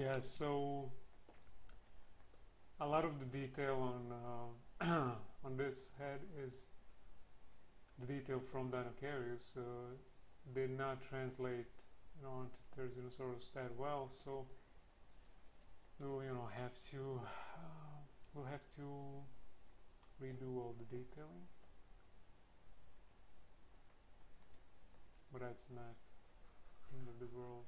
yeah so a lot of the detail on uh, on this head is the detail from Deinocheirus uh, did not translate you know onto Therizinosaurus that well so we'll you know have to uh, we'll have to redo all the detailing. But that's not end of the world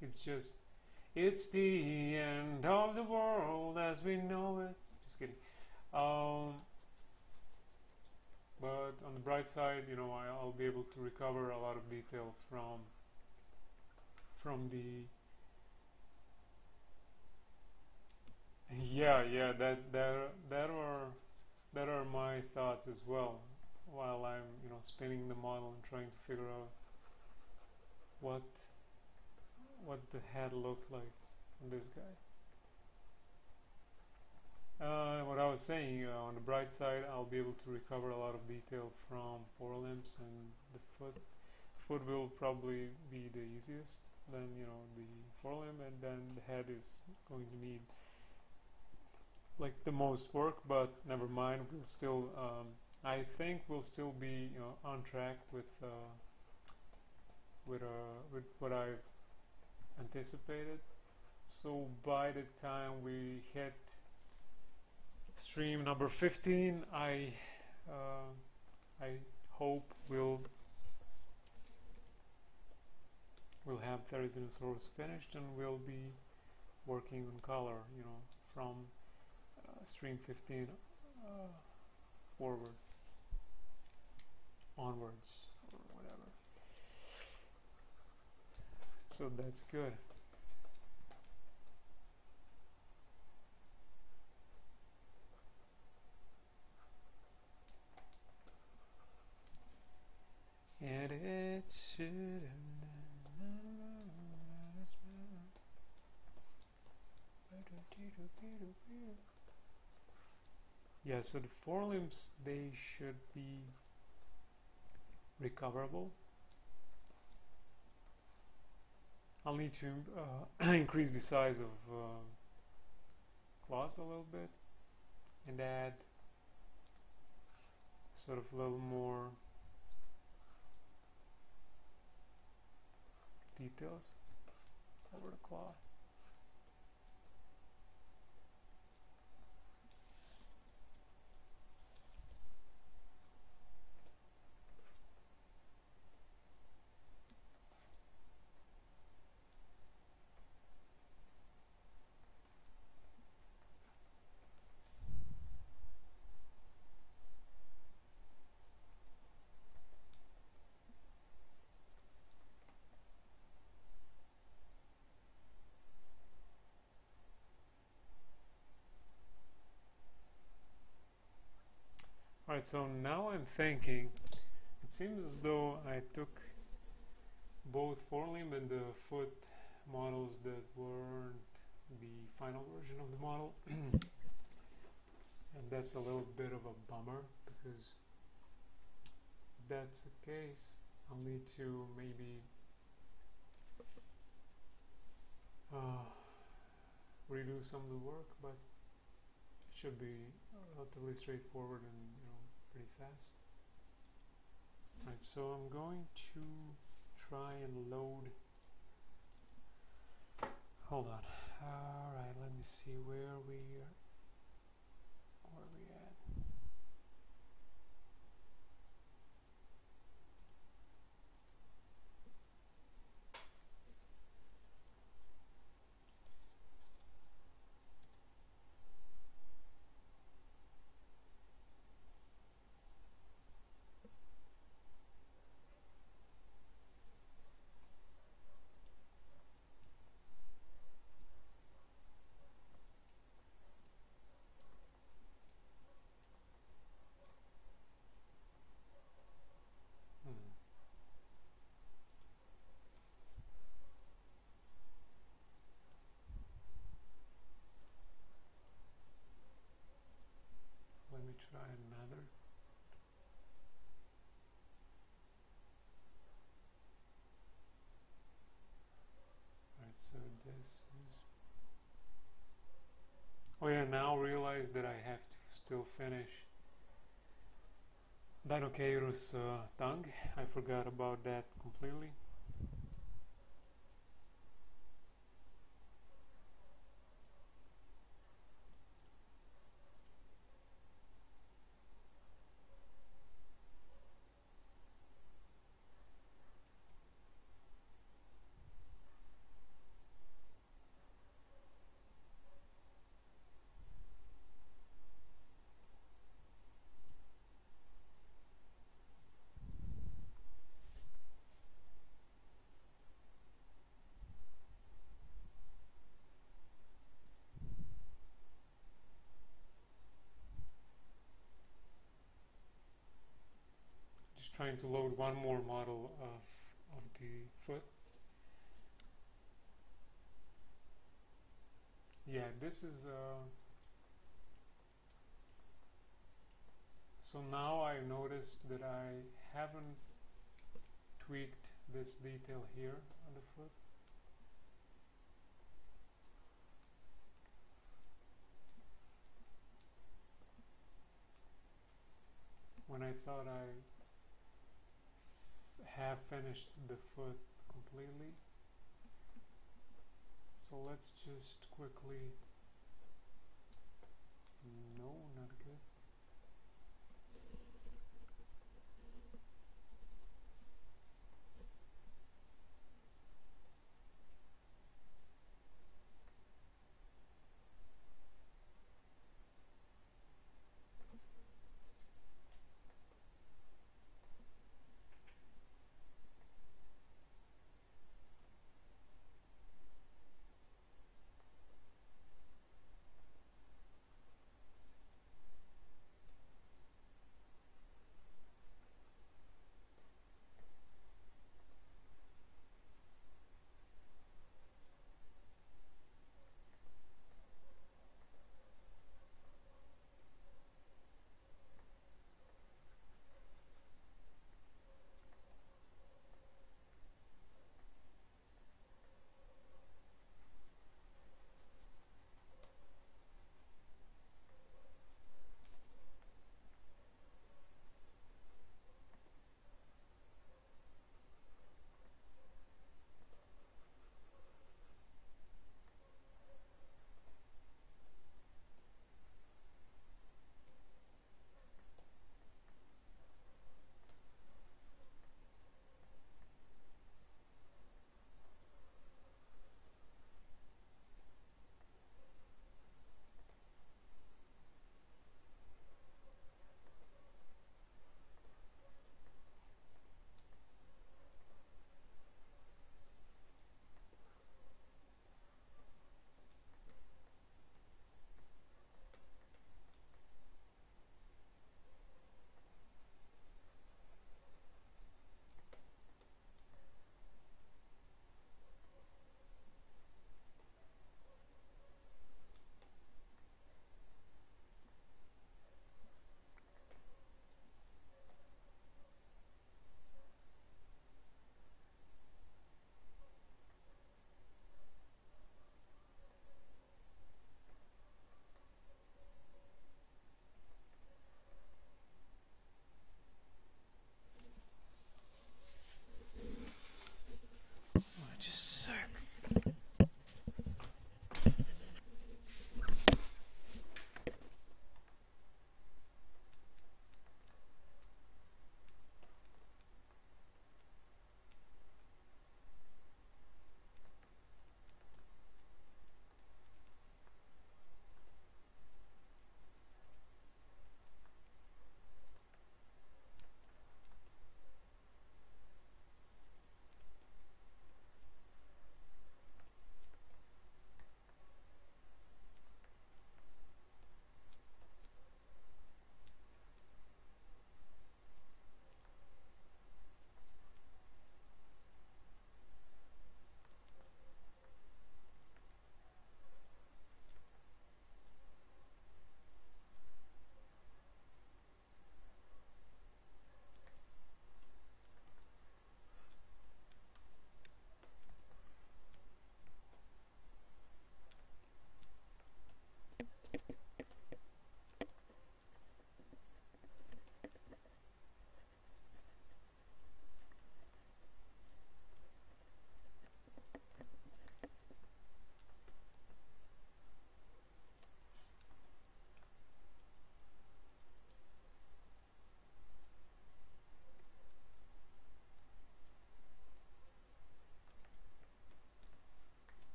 it's just it's the end of the world as we know it. Just kidding. Um, but on the bright side you know I'll be able to recover a lot of detail from from the yeah yeah that that that are that are my thoughts as well while I'm you know spinning the model and trying to figure out what what the head looked like on this guy. Uh, what I was saying uh, on the bright side I'll be able to recover a lot of detail from forelimbs and the foot. Foot will probably be the easiest then you know the forelimb and then the head is going to need like the most work but never mind we'll still um, I think we'll still be you know on track with uh, with uh, with what I've anticipated. So by the time we hit stream number 15 I uh, I hope we'll we'll have Therizinosaurus finished and we'll be working on color you know from uh, stream 15 uh, forward onwards or whatever so that's good. And it should yeah so the forelimbs they should be recoverable I'll need to uh, increase the size of uh, claws a little bit and add sort of a little more details over the claw So now I'm thinking, it seems as though I took both forelimb and the foot models that weren't the final version of the model. and that's a little bit of a bummer because if that's the case, I'll need to maybe uh, redo some of the work, but it should be relatively straightforward and pretty fast. Right, so I'm going to try and load. Hold on. All right, let me see where we are. Where we that I have to still finish Deinocheirus uh, tongue. I forgot about that completely. To load one more model of, of the foot. Yeah, this is uh, so now I noticed that I haven't tweaked this detail here on the foot. When I thought I have finished the foot completely. So let's just quickly, no, not good.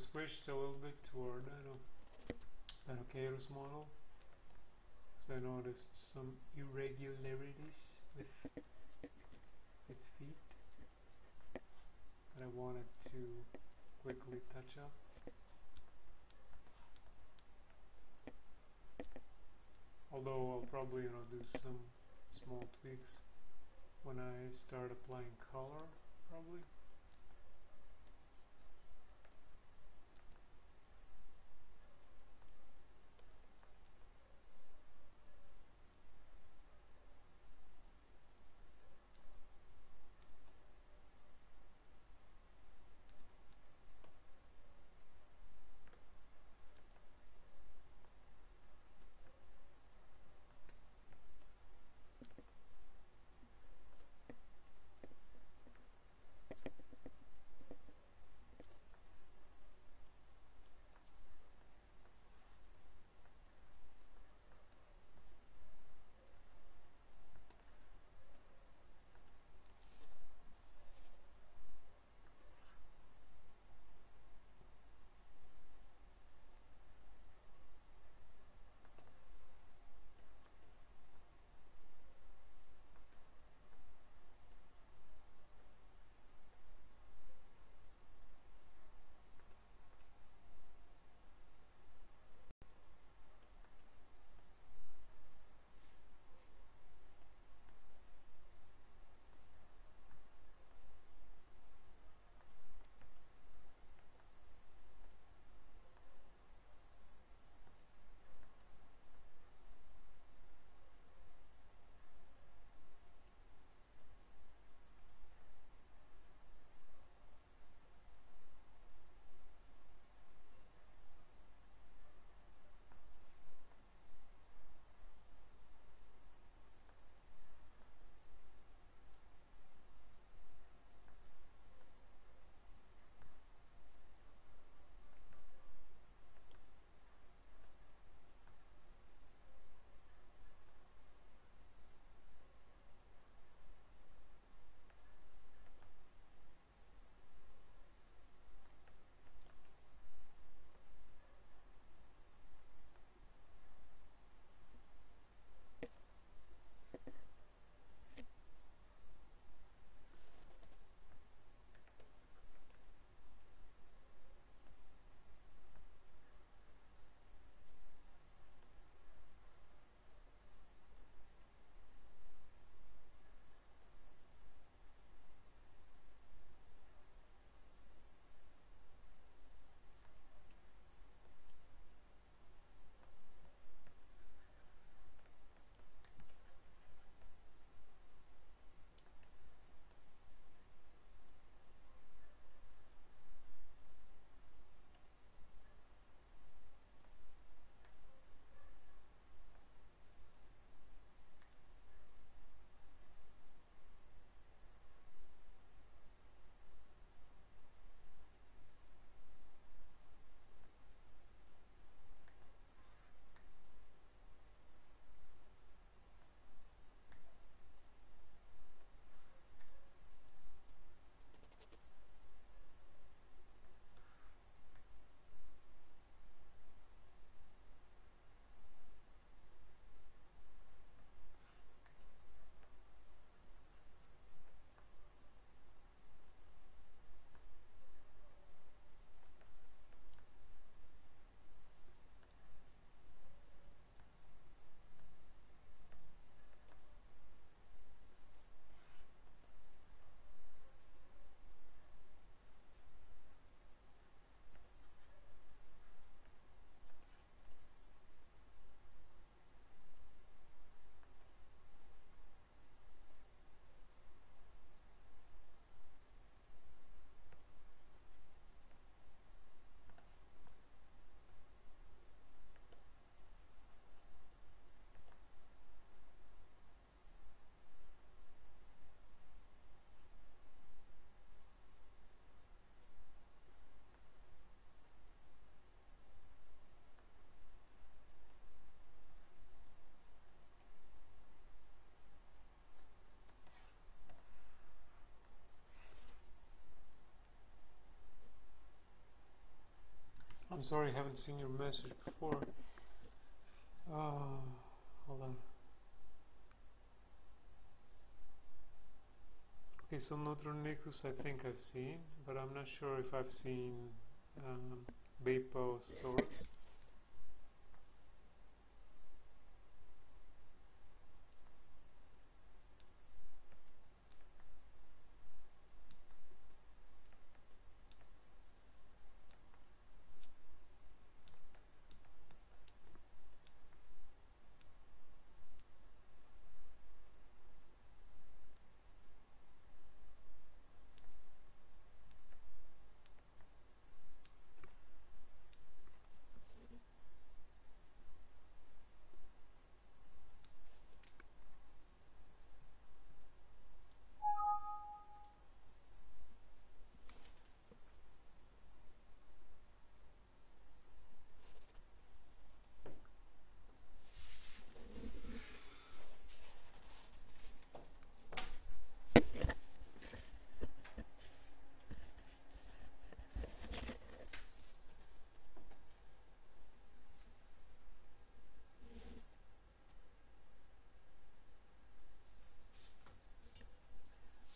Switched a little bit toward Dino Kairos model. So I noticed some irregularities with its feet that I wanted to quickly touch up. Although I'll probably you know do some small tweaks when I start applying color probably. I'm sorry, I haven't seen your message before. Uh, hold on. Okay, so Nothronychus I think I've seen, but I'm not sure if I've seen um, Beipiaosaurus.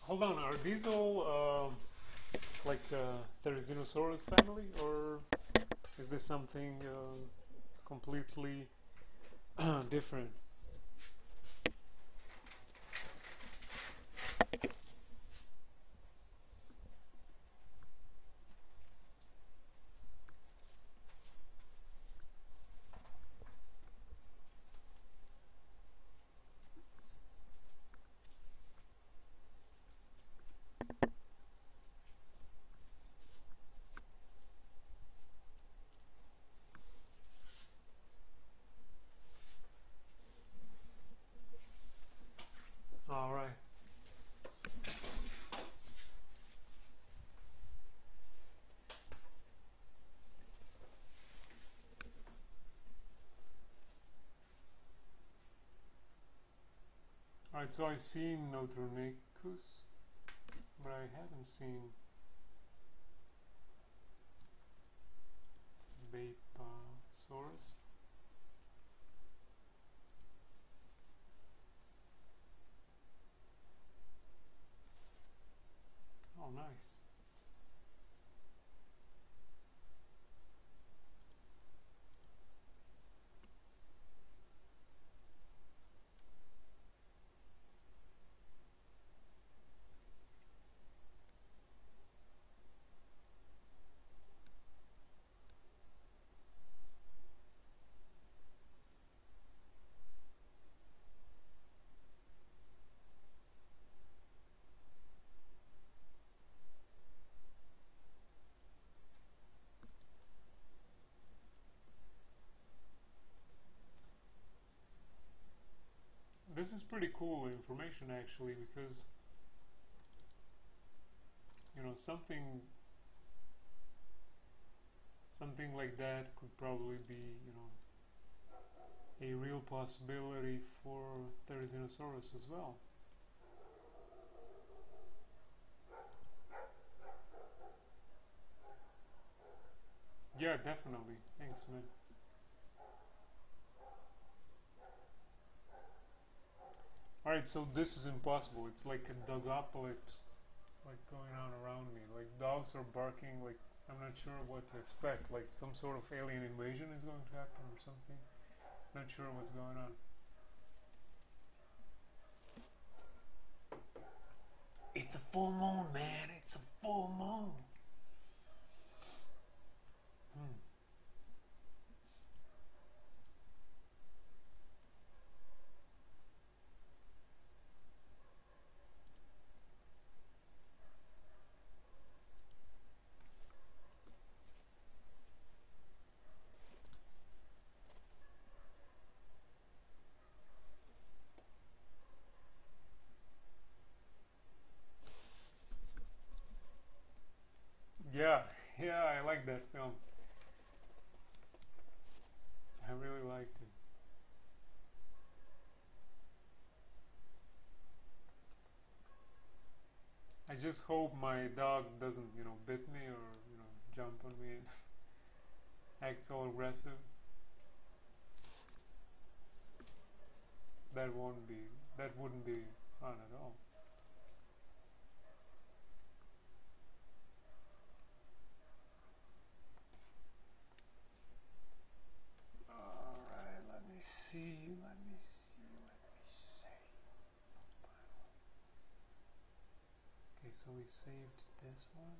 Hold on, are these all um, like uh, Therizinosaurus family, or is this something uh, completely different? All right. So I've seen Nothronychus, but I haven't seen Beipiaosaurus. Oh, nice. This is pretty cool information actually because you know something something like that could probably be you know a real possibility for Therizinosaurus as well. Yeah, definitely. Thanks, man. Alright, so this is impossible. It's like a dog dogopolis like going on around me. Like dogs are barking like I'm not sure what to expect. Like some sort of alien invasion is going to happen or something. Not sure what's going on. It's a full moon, man. It's a full moon. Hmm. Yeah, yeah, I like that film. I really liked it. I just hope my dog doesn't, you know, bit me or, you know, jump on me and act so aggressive. That won't be that wouldn't be fun at all. Alright, let me see, let me see, let me see. Okay, so we saved this one.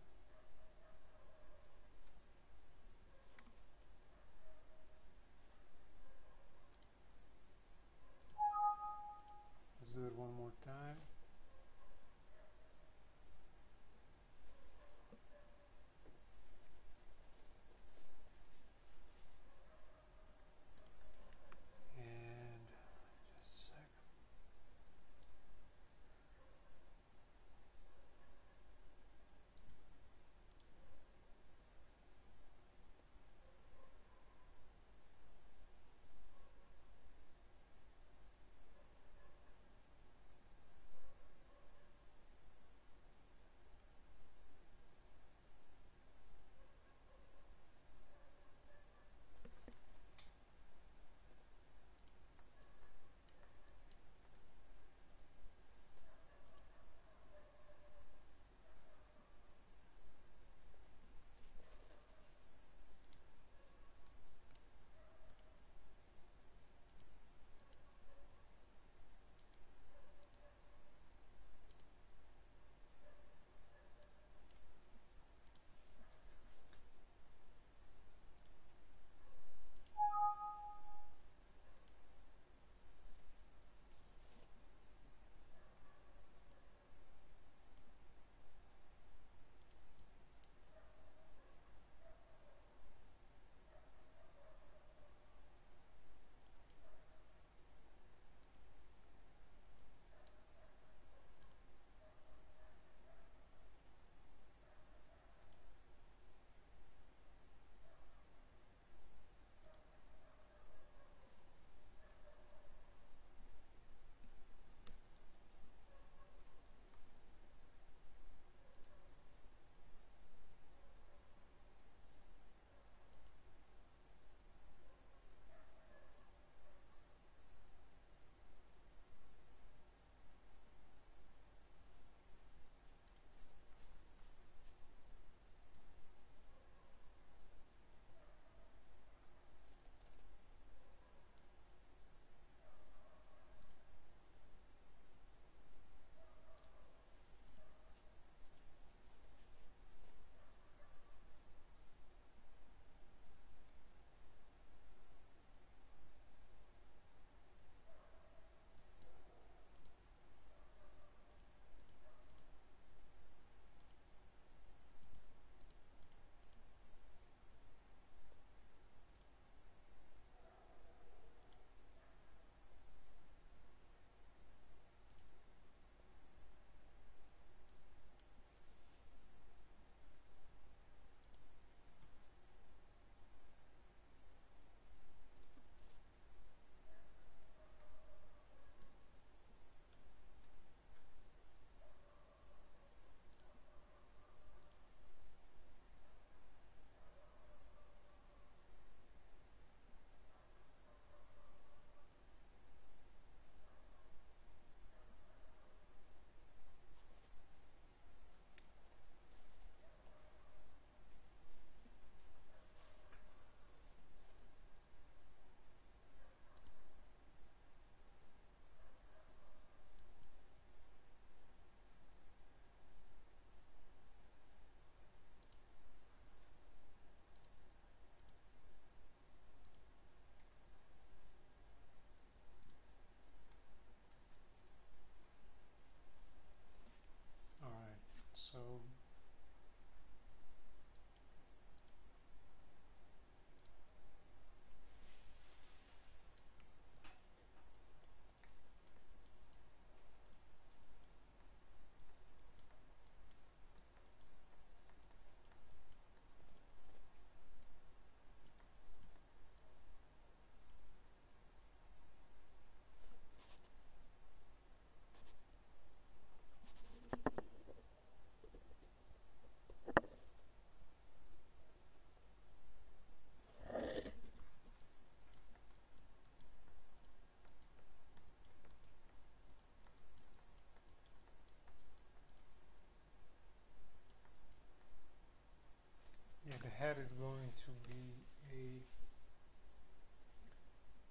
Is going to be a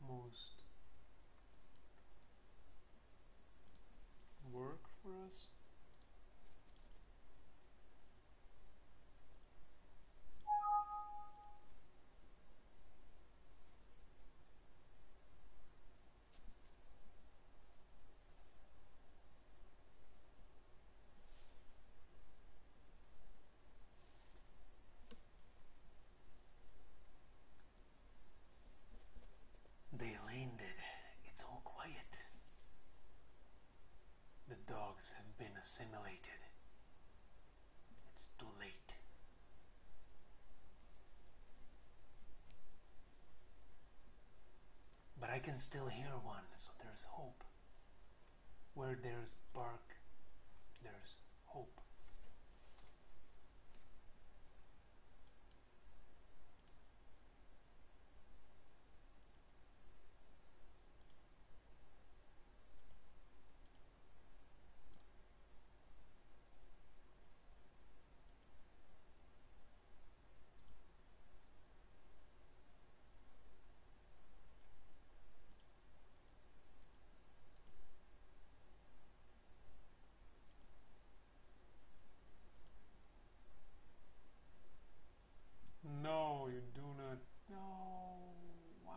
most work for us. They landed. It's all quiet. The dogs have been assimilated. It's too late. But I can still hear one, so there's hope. Where there's bark, there's hope. No, you do not. No, why?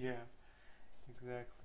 Yeah, exactly.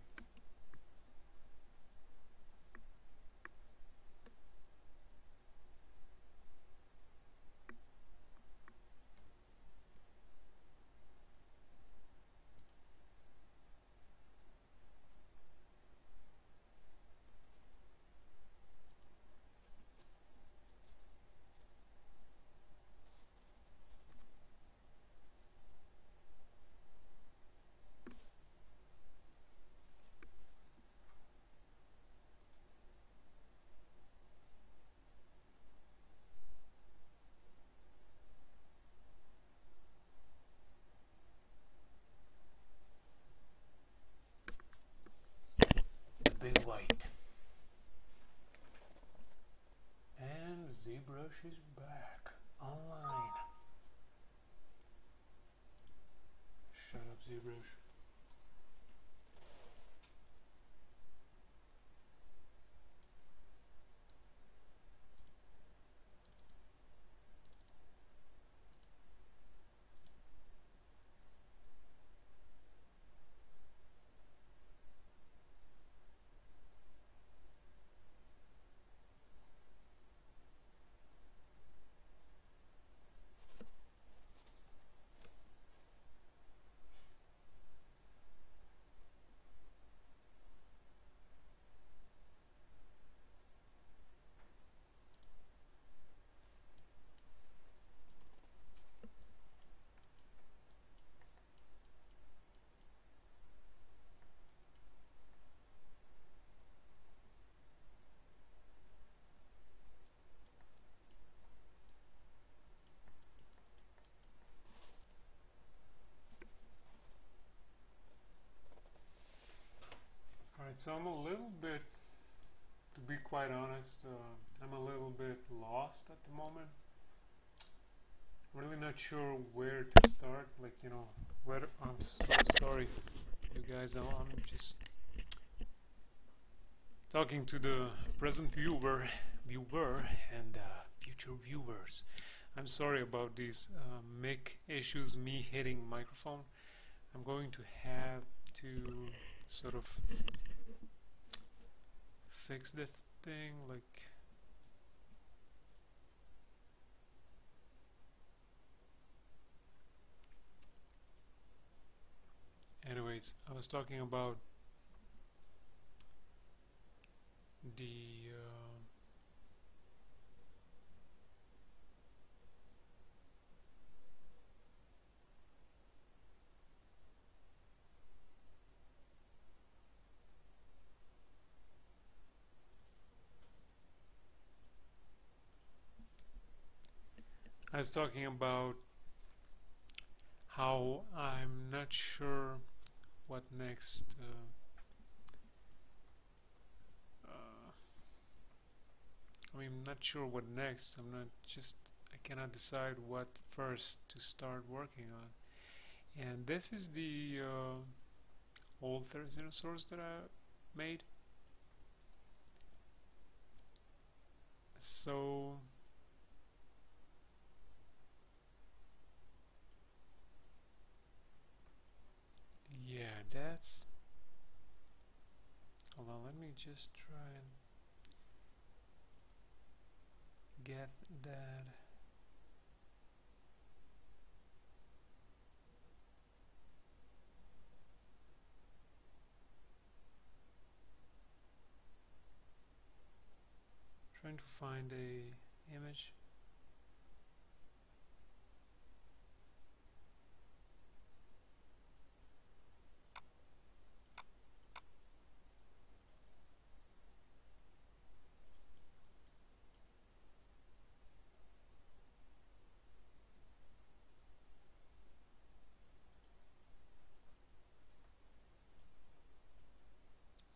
Alright, so I'm a little bit, to be quite honest, uh, I'm a little bit lost at the moment. Really not sure where to start. Like, you know, where I'm so sorry, you guys. I'm I'm just talking to the present viewer, viewer, and uh, future viewers. I'm sorry about these uh, mic issues, me hitting microphone. I'm going to have to sort of fix this thing like anyways I was talking about the uh, I was talking about how I'm not sure what next uh, uh, I mean, I'm not sure what next. I'm not just I cannot decide what first to start working on. And this is the uh, old Therizinosaurus that I made. So yeah, that's hold on, let me just try and get that. Trying to find a image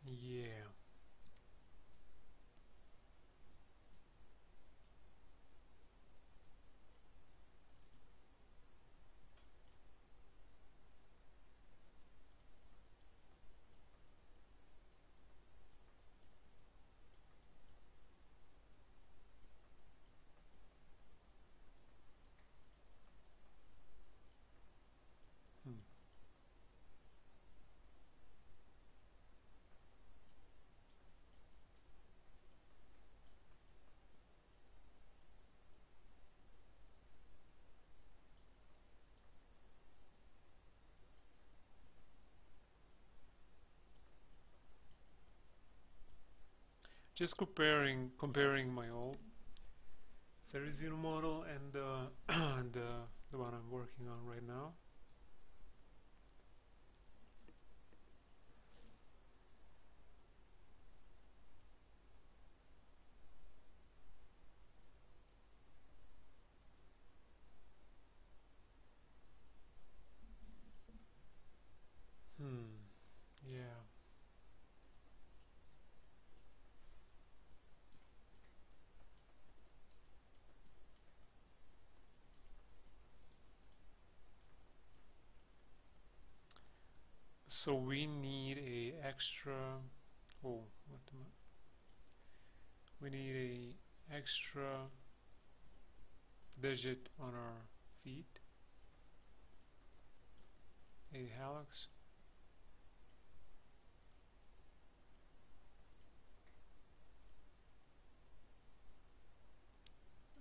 yeah Hmm. Just comparing comparing my old. Therizino model and uh, and uh, the one I'm working on right now hmm yeah so we need a extra oh what am I we need a extra digit on our feet. A hallux.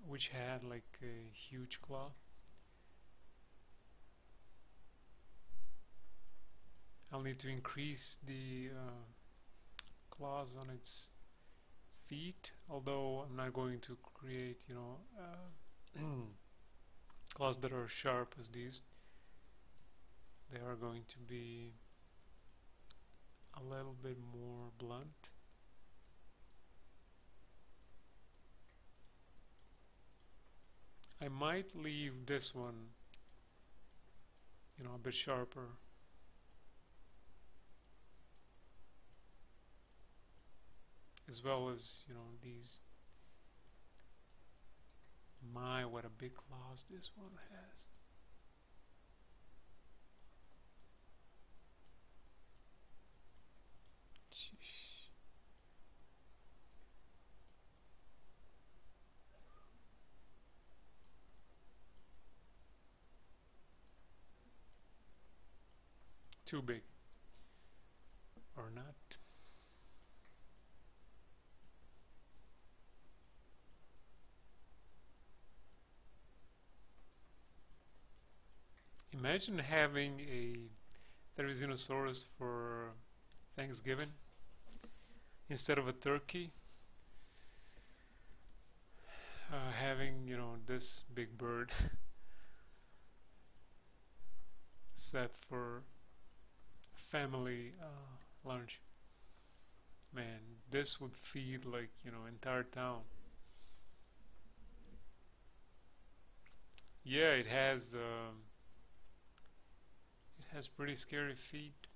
Which had like a huge claw I'll need to increase the uh, claws on its feet although I'm not going to create you know uh, claws that are sharp as these. They are going to be a little bit more blunt. I might leave this one you know a bit sharper as well as you know these my what a big claws this one has. Too big. Or not Imagine having a Therizinosaurus for Thanksgiving instead of a turkey. Uh, having, you know, this big bird set for family uh, lunch. Man, this would feed like, you know, entire town. Yeah, it has um, has pretty scary feet.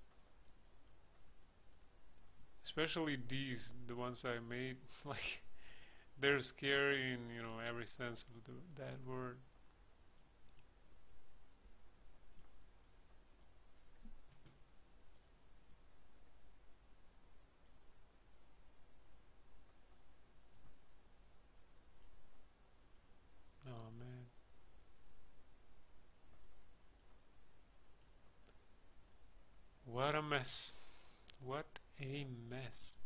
Especially these, the ones I made, like they're scary in you know every sense of the, that word. Oh man. What a mess. What a mess.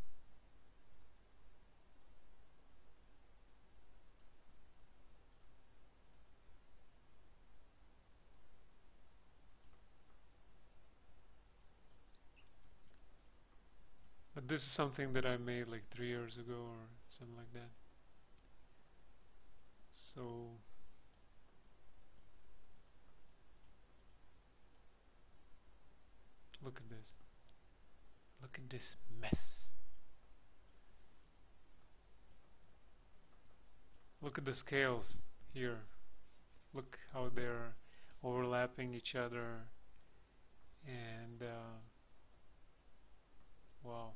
But this is something that I made like three years ago or something like that. So look at this. Look at this mess. Look at the scales here. Look how they're overlapping each other and uh, wow.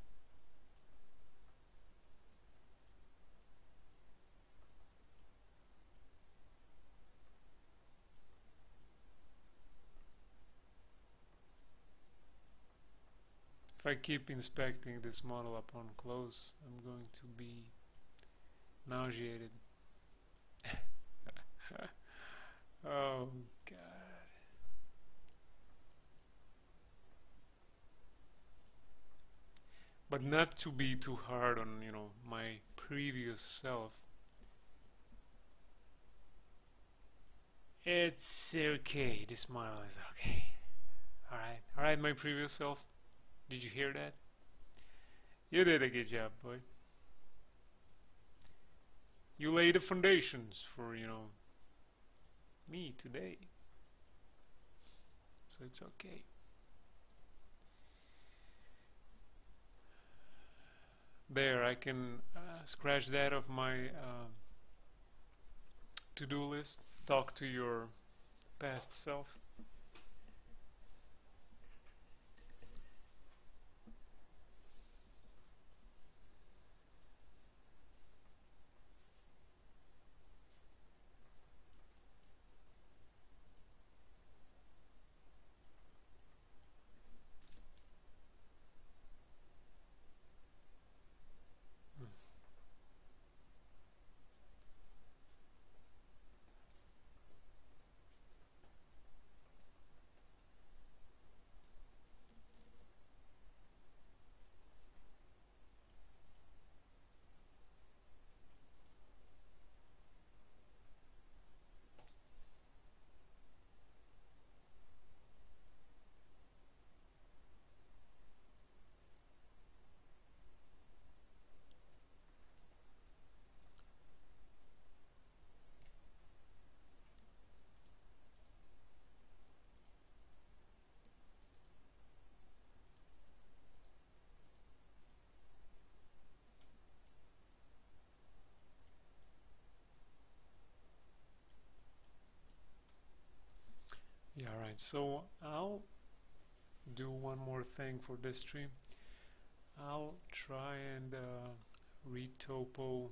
I keep inspecting this model upon close, I'm going to be nauseated. oh god. But not to be too hard on, you know, my previous self. It's okay, this model is okay. Alright, alright, my previous self. Did you hear that? You did a good job, boy. You laid the foundations for, you know, me today. So it's okay. There, I can uh, scratch that off my uh, to-do list. Talk to your past self. Yeah, right. So I'll do one more thing for this stream. I'll try and uh, retopo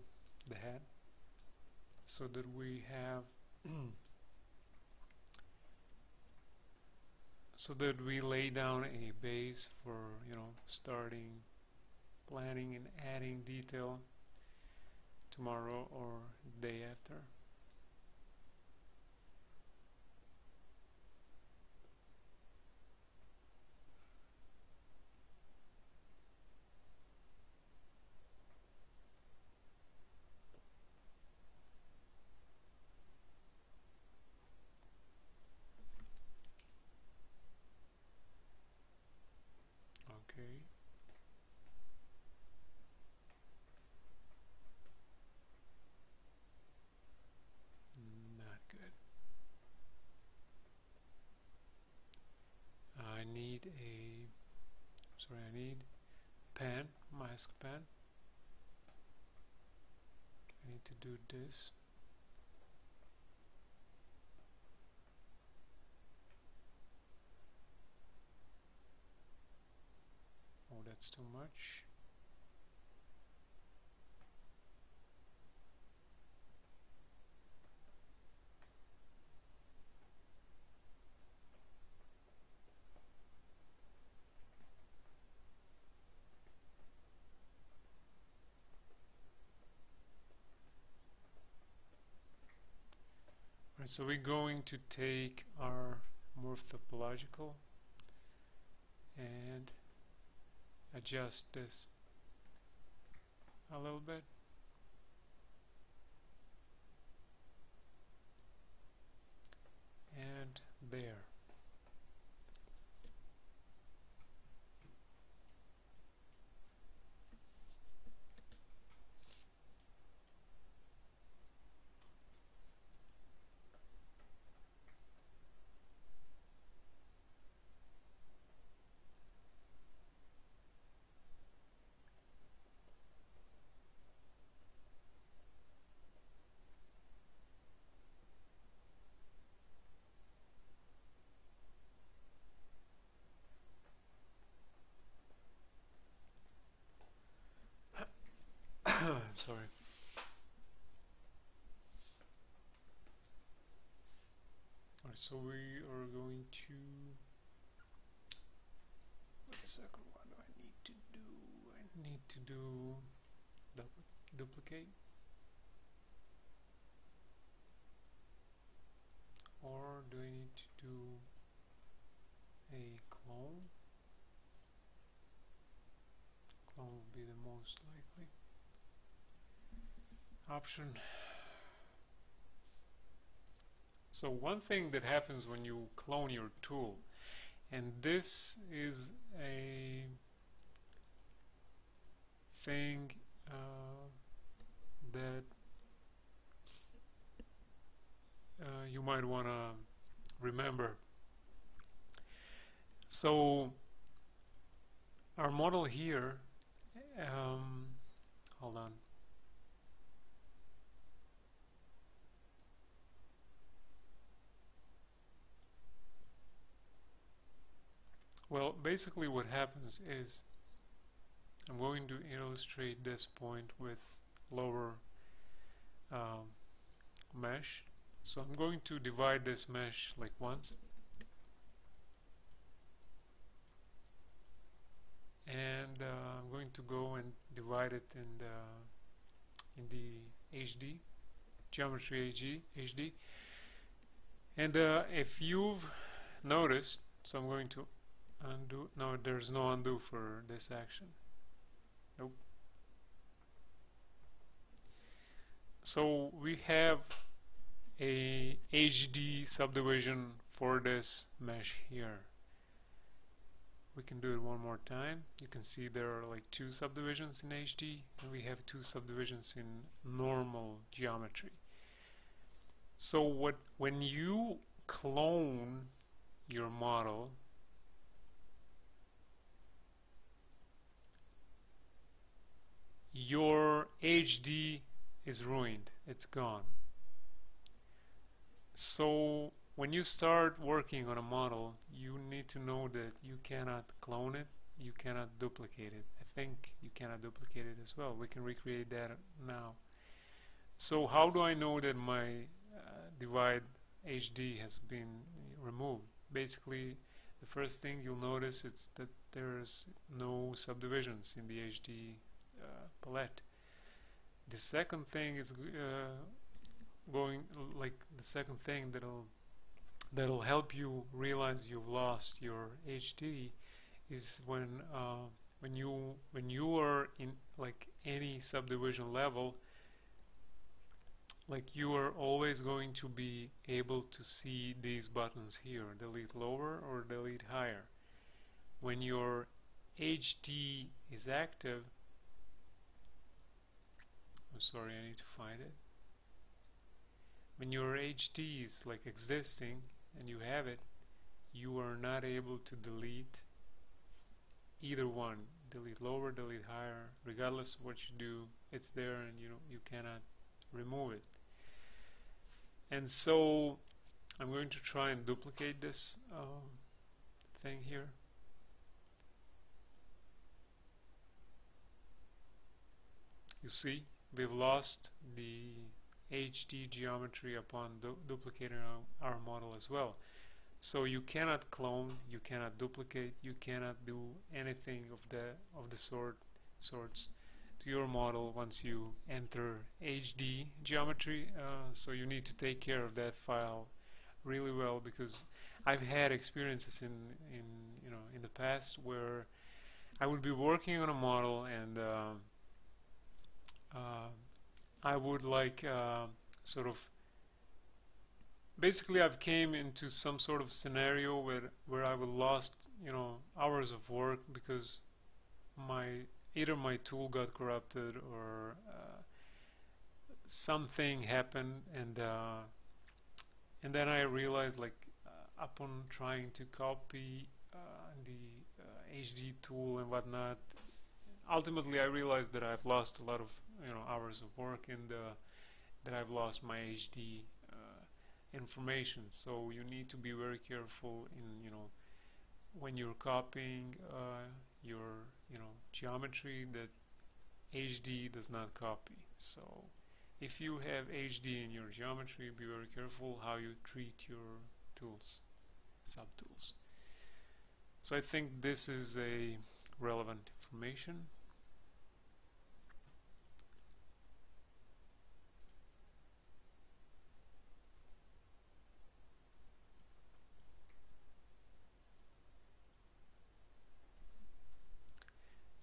the head so that we have so that we lay down a base for you know starting planning and adding detail tomorrow or day after. Okay. Not good. I need a sorry, I need pen, mask pen. I need to do this. Oh, that's too much. Right, so we're going to take our morph topological and adjust this a little bit. And there. sorry. Alright, so we are going to a second, what do I need to do? I need to do dupli duplicate or do I need to do a clone? Clone would be the most likely option. So one thing that happens when you clone your tool, and this is a thing uh, that uh, you might want to remember. So our model here, um, hold on. Well, basically what happens is I'm going to illustrate this point with lower um, mesh. So I'm going to divide this mesh like once. And uh, I'm going to go and divide it in the in the HD geometry HD. And uh, if you've noticed, so I'm going to undo no there's no undo for this action. Nope. So we have a HD subdivision for this mesh here. We can do it one more time. You can see there are like two subdivisions in HD and we have two subdivisions in normal geometry. So what when you clone your model your HD is ruined. It's gone. So when you start working on a model you need to know that you cannot clone it. You cannot duplicate it. I think you cannot duplicate it as well. We can recreate that now. So how do I know that my uh, divide HD has been removed? Basically the first thing you'll notice is that there's no subdivisions in the HD palette. The second thing is uh, going like the second thing that'll that'll help you realize you've lost your HD is when uh, when you when you are in like any subdivision level like you are always going to be able to see these buttons here delete lower or delete higher when your HD is active I'm sorry, I need to find it. When your HD is like existing and you have it, you are not able to delete either one. Delete lower, delete higher, regardless of what you do, it's there and you you cannot remove it. And so I'm going to try and duplicate this um, thing here. You see, we've lost the HD geometry upon du duplicating our, our, model as well. So you cannot clone, you cannot duplicate, you cannot do anything of the of the sort sorts to your model once you enter HD geometry uh, so you need to take care of that file really well because I've had experiences in in you know in the past where I would be working on a model and uh, uh, I would like uh, sort of basically I've came into some sort of scenario where where I would lost you know hours of work because my either my tool got corrupted or uh, something happened and uh, and then I realized like uh, upon trying to copy uh, the HD uh, tool and whatnot ultimately I realized that I've lost a lot of you know hours of work and uh, that I've lost my HD information. So you need to be very careful in you know when you're copying uh, your you know geometry that HD does not copy. So if you have HD in your geometry be very careful how you treat your tools subtools. So I think this is a relevant information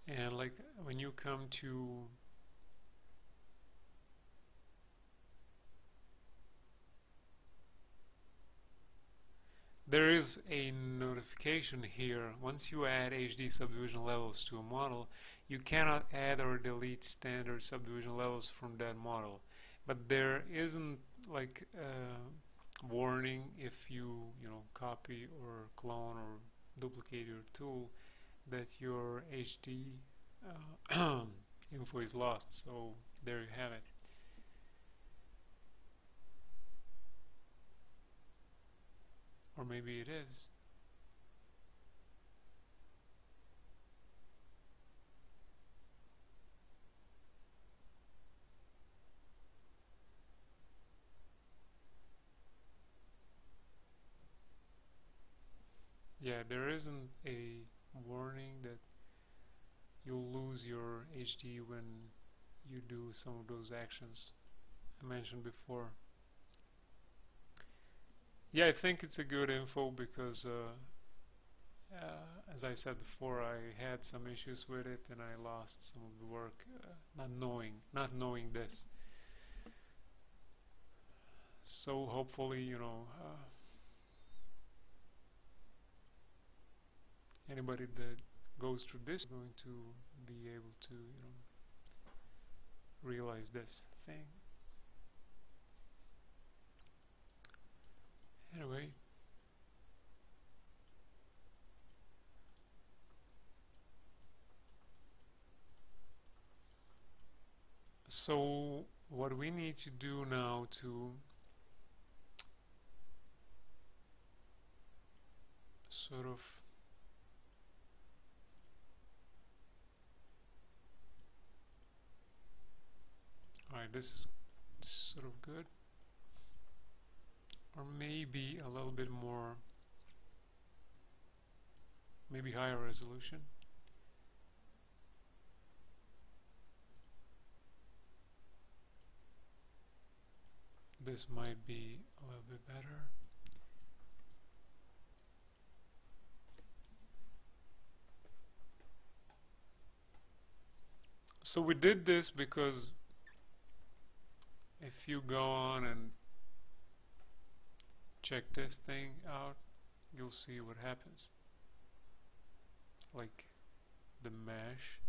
and like when you come to there is a notification here. Once you add HD subdivision levels to a model you cannot add or delete standard subdivision levels from that model. But there isn't like a warning if you you know copy or clone or duplicate your tool that your HD uh, info is lost so there you have it. Or maybe it is. Yeah there isn't a warning that you'll lose your HD when you do some of those actions I mentioned before. Yeah, I think it's a good info because uh, uh, as I said before, I had some issues with it and I lost some of the work uh, not knowing, not knowing this. So hopefully, you know, uh, anybody that goes through this is going to be able to you know realize this thing. Anyway. So what we need to do now to sort of Alright, this is sort of good. Or maybe a little bit more, maybe higher resolution. This might be a little bit better. So we did this because if you go on and check this thing out you'll see what happens. Like the mesh.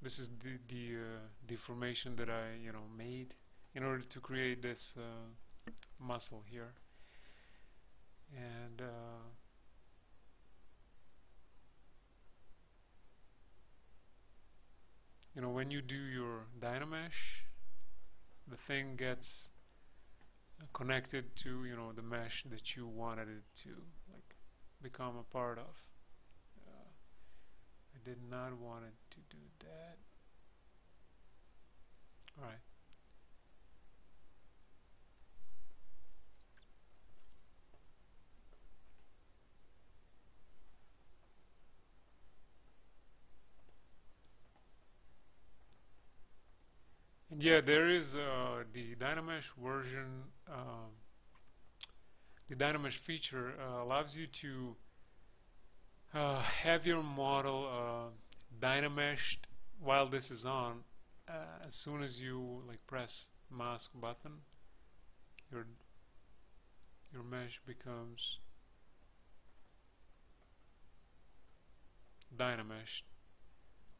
This is the, the uh, deformation that I you know made in order to create this uh, muscle here. And uh, you know when you do your Dynamesh the thing gets connected to you know the mesh that you wanted it to like become a part of. Uh, I did not want it to do that. Alright yeah, there is uh, the Dynamesh version. Um, the Dynamesh feature uh, allows you to uh, have your model uh, Dynameshed while this is on. Uh, as soon as you like press mask button, your your mesh becomes Dynamesh.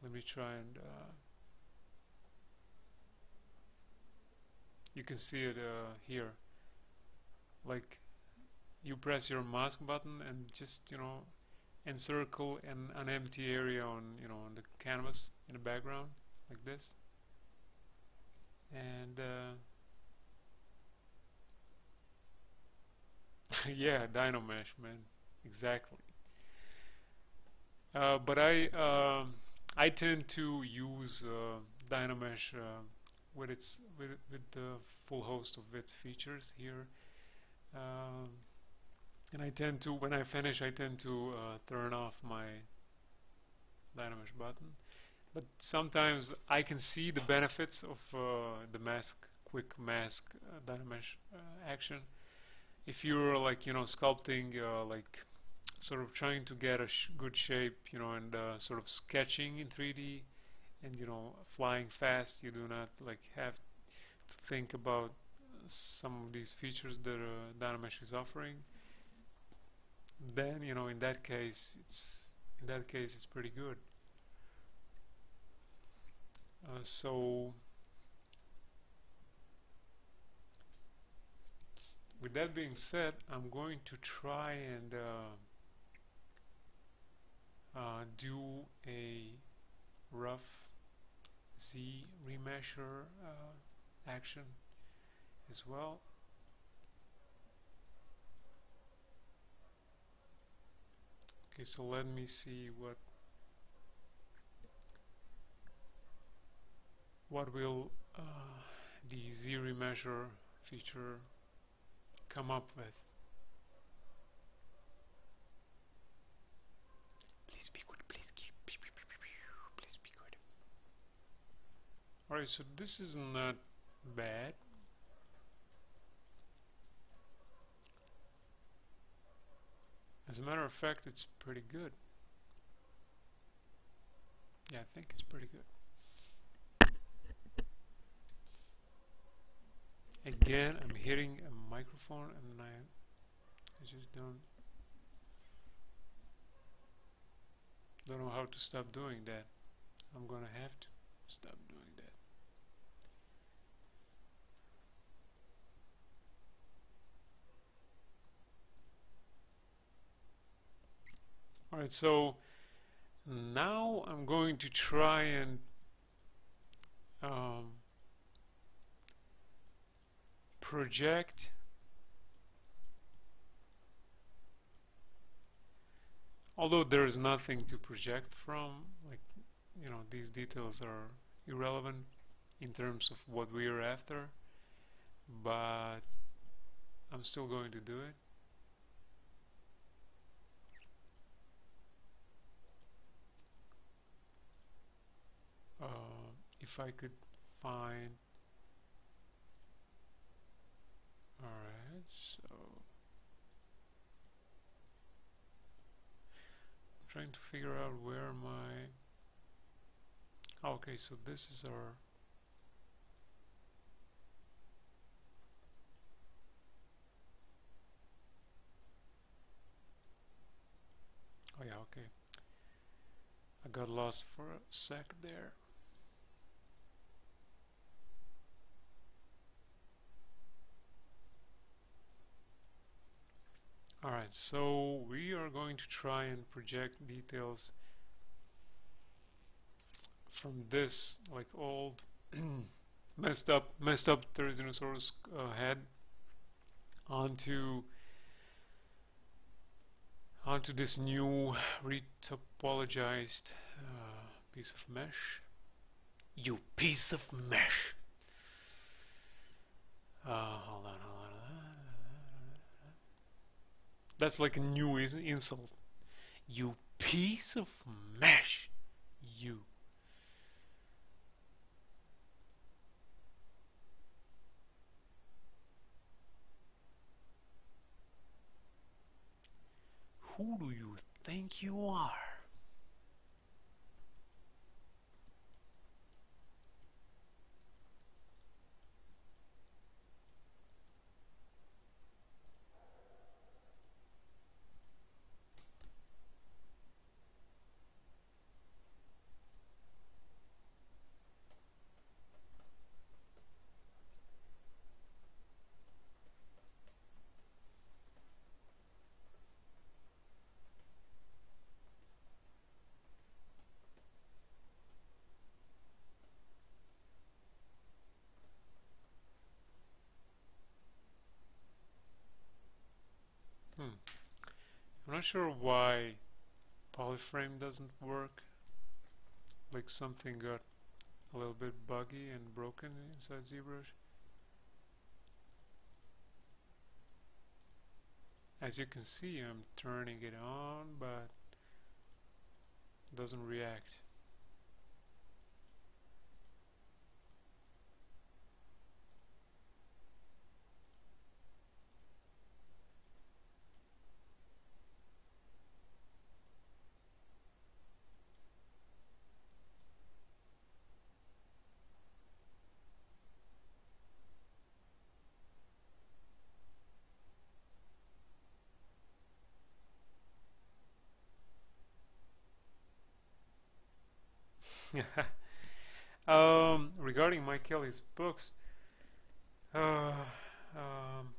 Let me try and you can see it uh, here. Like you press your mask button and just you know encircle an, an empty area on you know on the canvas in the background like this. And uh, yeah Dynamesh man. Exactly. Uh, but I uh, I tend to use uh, Dynamesh with its with, with the full host of its features here. Um, and I tend to when I finish I tend to uh, turn off my Dynamesh button. But sometimes I can see the benefits of uh, the mask quick mask uh, Dynamesh uh, action. If you're like you know sculpting uh, like sort of trying to get a sh good shape you know and uh, sort of sketching in 3d and you know flying fast you do not like have to think about some of these features that uh, Dynamesh is offering then you know in that case it's in that case it's pretty good. Uh, so with that being said I'm going to try and uh, uh, do a rough Z remesher uh, action as well. Okay so let me see what what will uh, the Z remesher feature come up with please be good please keep please be good alright so this is not bad As a matter of fact, it's pretty good. Yeah, I think it's pretty good. Again, I'm hitting a microphone and I, I just don't don't know how to stop doing that. I'm gonna have to stop doing that. Alright, so now I'm going to try and um, project although there is nothing to project from like you know these details are irrelevant in terms of what we are after but I'm still going to do it uh, if I could find alright so I'm trying to figure out where my okay so this is our oh yeah okay. I got lost for a sec there Alright, so we are going to try and project details from this like old messed up messed up Therizinosaurus uh, head onto onto this new retopologized uh, piece of mesh. You piece of mesh. Uh, hold on, That's like a new insult. You piece of mesh. You. Who do you think you are? Not sure why polyframe doesn't work. Like something got a little bit buggy and broken inside ZBrush. As you can see, I'm turning it on, but doesn't react. um, regarding Mike Kelly's books, uh, um,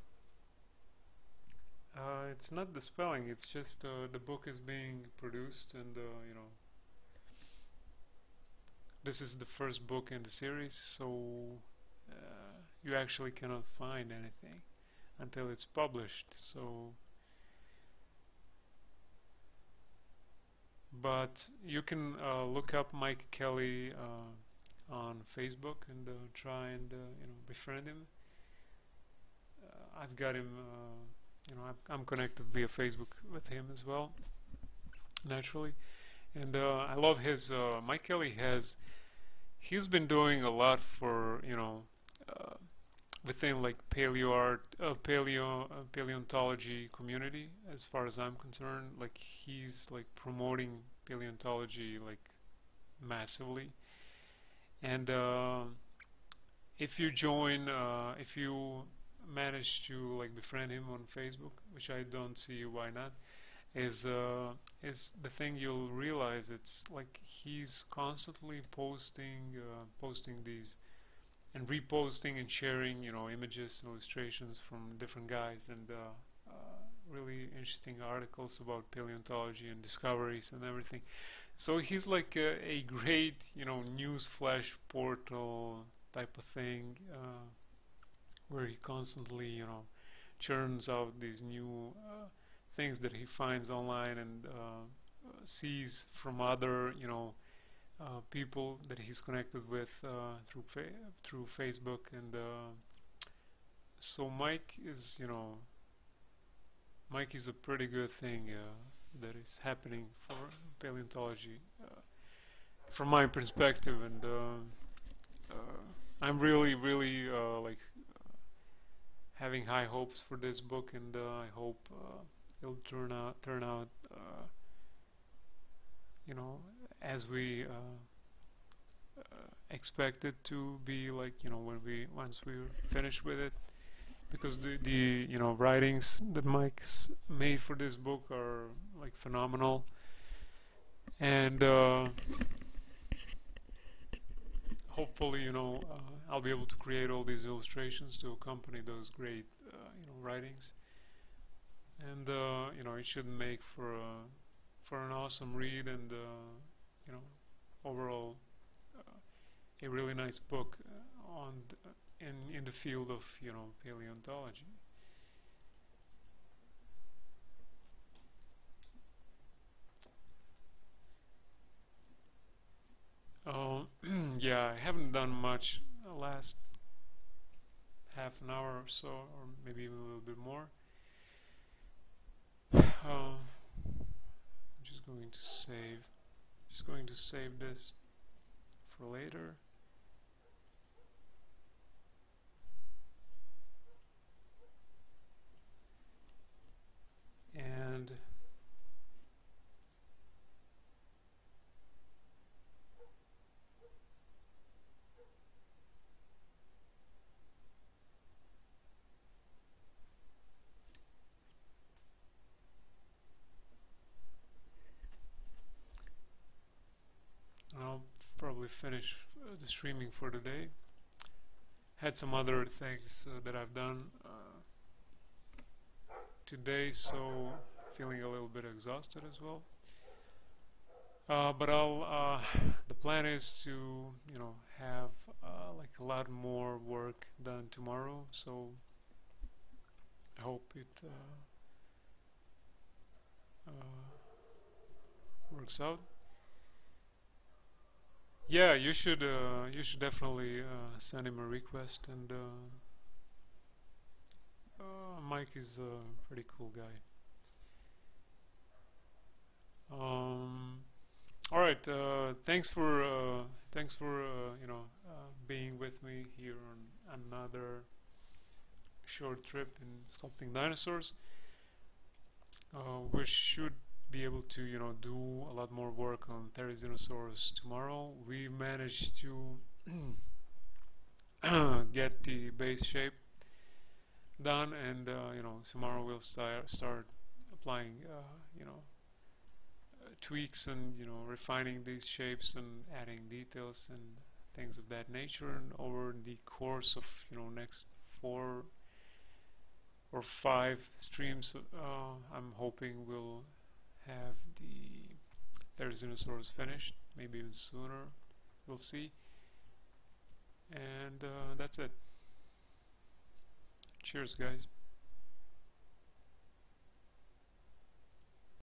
uh, it's not the spelling. It's just uh, the book is being produced, and uh, you know, this is the first book in the series, so uh, you actually cannot find anything until it's published. So. But you can uh, look up Mike Kelly uh, on Facebook and uh, try and uh, you know befriend him. Uh, I've got him, uh, you know, I'm, I'm, connected via Facebook with him as well, naturally, and I love his. Mike Kelly has, he's been doing a lot for you know within like paleo art, uh, paleo uh, paleontology community, as far as I'm concerned. Like he's like promoting paleontology like massively, and uh, if you join, uh, if you manage to like befriend him on Facebook, which I don't see why not, is uh, is the thing you'll realize. It's like he's constantly posting uh, posting these and reposting and sharing, you know, images, and illustrations from different guys, and uh, uh, really interesting articles about paleontology and discoveries and everything. So he's like a, a great, you know, news flash portal type of thing, uh, where he constantly, you know, churns out these new uh, things that he finds online and uh, sees from other, you know uh, people that he's connected with uh, through fa through Facebook, and uh, so Mike is, you know, Mike is a pretty good thing uh, that is happening for paleontology, uh, from my perspective, and I'm really, really like having high hopes for this book, and I hope it'll turn out turn out you know as we uh, uh, expect it to be like you know when we once we're finished with it. Because the the you know writings that Mike's made for this book are like phenomenal. And uh, hopefully you know uh, I'll be able to create all these illustrations to accompany those great uh, you know writings. And uh, you know it should make for a for an awesome read and you know, overall uh, a really nice book uh, on in in the field of you know paleontology. Uh, yeah, I haven't done much last half an hour or so, or maybe even a little bit more. Uh, I'm just going to save just going to save this for later. And finish uh, the streaming for the day. Had some other things uh, that I've done uh, today, so feeling a little bit exhausted as well. Uh, but I'll. Uh, the plan is to, you know, have uh, like a lot more work done tomorrow. So I hope it works out. Yeah, you should. you should definitely send him a request and. Mike is a pretty cool guy. Um, all right. Uh, thanks for uh, thanks for uh, you know uh, being with me here on another short trip in sculpting dinosaurs. Uh, we should be able to you know do a lot more work on Therizinosaurus tomorrow. We managed to get the base shape done, and uh, you know tomorrow we'll start start applying you know tweaks and you know refining these shapes and adding details and things of that nature and over the course of you know next four or five streams uh, I'm hoping we'll have the Therizinosaurus finished maybe even sooner. We'll see. And uh, that's it. Cheers guys